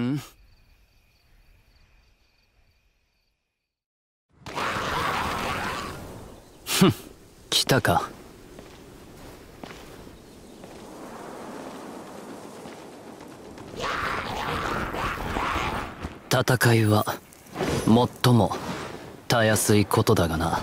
ん。ふん来たか。戦いは最もたやすいことだがな。